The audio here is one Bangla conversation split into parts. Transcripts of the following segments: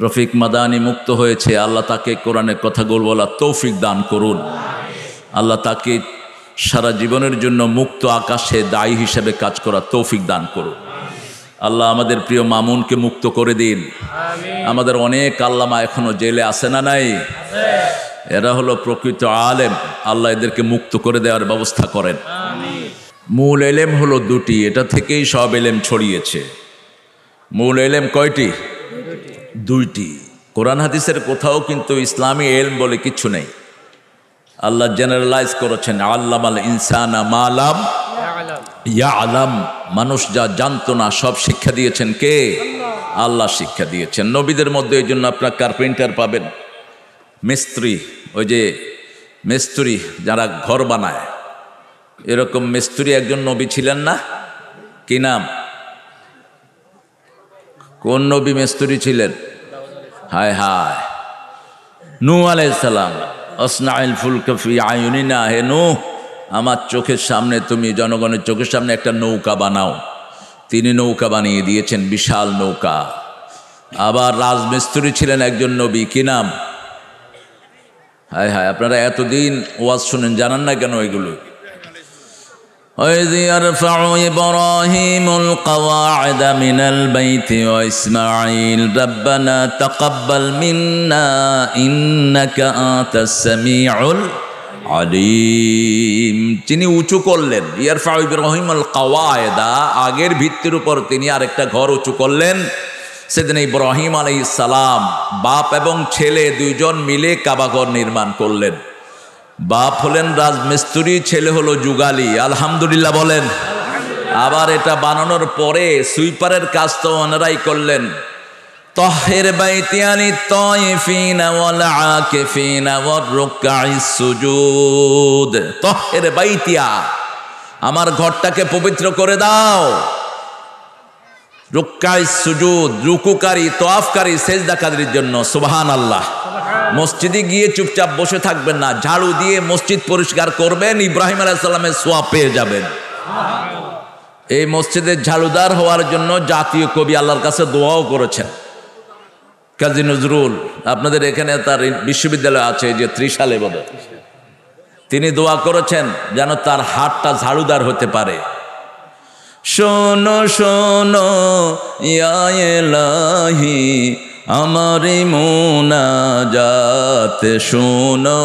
রফিক মাদানি মুক্ত হয়েছে। আল্লাহ তাকে কোরআনের কথাগুলো বলার তৌফিক দান করুন। আল্লাহ তাকে সারা জীবনের জন্য মুক্ত আকাশে দায়ী হিসেবে কাজ করা তৌফিক দান করুন। আল্লাহ আমাদের প্রিয় মামুনকে মুক্ত করে দিন। আমাদের অনেক আল্লামা এখনও জেলে আসে না নাই? এরা হলো প্রকৃত আলেম। আল্লাহ এদেরকে মুক্ত করে দেওয়ার ব্যবস্থা করেন। মূল এলেম হলো দুটি। এটা থেকেই সব এলেম ছড়িয়েছে। মূল এলেম কয়টি? দুইটি। কোরআন হাদিসের কোথাও কিন্তু ইসলামী এলম বলে কিছু নেই। আল্লাহ জেনারেলাইজ করেছেন আল্লাম আল ইনসানা মালাম ইয়া আলাম মানুষ যা জানতো না, সব শিক্ষা দিয়েছেন কে? আল্লাহ শিক্ষা দিয়েছেন। নবীদের মধ্যে এই জন্য আপনার কার্পেন্টার পাবেন। মিস্ত্রি, ওই যে মিস্ত্রি যারা ঘর বানায়, এরকম মিস্ত্রি একজন নবী ছিলেন না? কি নাম? কোন নবী মিস্ত্রি ছিলেন? হায় হায়। নু আলাইসালাম আসনাইল ফুলকফি আয়ুনিনা হে নু, আমার চোখের সামনে তুমি জনগণের চোখের সামনে একটা নৌকা বানাও। তিনি নৌকা বানিয়ে দিয়েছেন, বিশাল নৌকা। আবার রাজমিস্ত্রি ছিলেন একজন নবী, কি নাম? হায় হায়, আপনারা এতদিন ওয়াজ শুনেন, জানান না কেন এগুলো? وإذ يرفع إبراهيم القواعد من البيت وإسماعيل ربنا تقبل منا إنك أنت السميع আলিম তিনি উঁচু করলেন ইয়ারফা ইব্রাহিম আল কাওয়ায়দা আগের ভিত্তির উপর তিনি আরেকটা ঘর উঁচু করলেন সেদিন ইব্রাহিম আলাই সালাম বাপ এবং ছেলে দুইজন মিলে কাবাঘর নির্মাণ করলেন বাপ হলেন রাজমিস্ত্রি, ছেলে হলো যুগালি। আলহামদুলিল্লাহ বলেন। আবার এটা বানানোর পরে সুইপারের কাজ তো ওনারাই করলেন। তহের বাইতিয়ানি তহের বাইতিয়া, আমার ঘরটাকে পবিত্র করে দাও। রুকাই সুজুদ, রুকুকারী তোয়াফকারী সেজদাকারীর জন্য সুবহান আল্লাহ মসজিদে গিয়ে চুপচাপ বসে থাকবেন না। ঝাড়ু দিয়ে মসজিদ পরিষ্কার করবেন, ইব্রাহিম আলাইসাল্লামের সোয়া পেয়ে যাবেন। এই মসজিদের ঝাড়ুদার হওয়ার জন্য জাতীয় কবি আল্লাহর কাছে দোয়াও করেছেন। কাজী নজরুল, আপনাদের এখানে তার বিশ্ববিদ্যালয় আছে যে ত্রিশালে বোধ তিনি দোয়া করেছেন যেন তার হাতটা ঝাড়ুদার হতে পারে। শোনো শোনো ইয়ালাহি আমারি মোনাজাত শোনো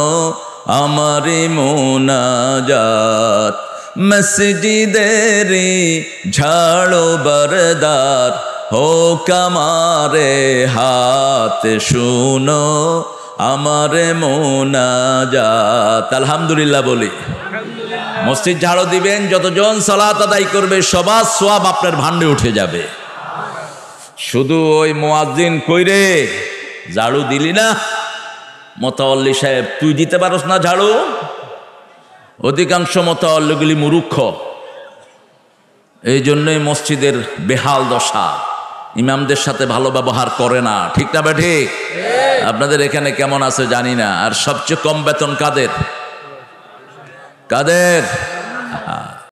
আমারি মোনাজাত। মসজিদেরি ঝাড়ো বরদার হো কামারে হাত শুনো আমার মোনাজাত। আলহামদুলিল্লাহ বলি। মসজিদ ঝাড়ো দিবেন যতজন সালাত আদায় করবে সবার সোয়াব আপনার ভান্ডে উঠে যাবে। শুধু ওই মোয়াজ্জিন কইরে, ঝাড়ু দিলি না? মতাল্লি সাহেব, তুই দিতে পারস না ঝাড়ু? অধিকাংশ মতাল্লিগুলি মুরুক্ষ এই জন্যই মসজিদের বেহাল দশা। ইমামদের সাথে ভালো ব্যবহার করে না। ঠিক না বে ঠিক? আপনাদের এখানে কেমন আছে জানি না। আর সবচেয়ে কম বেতন কাদের? কাদের?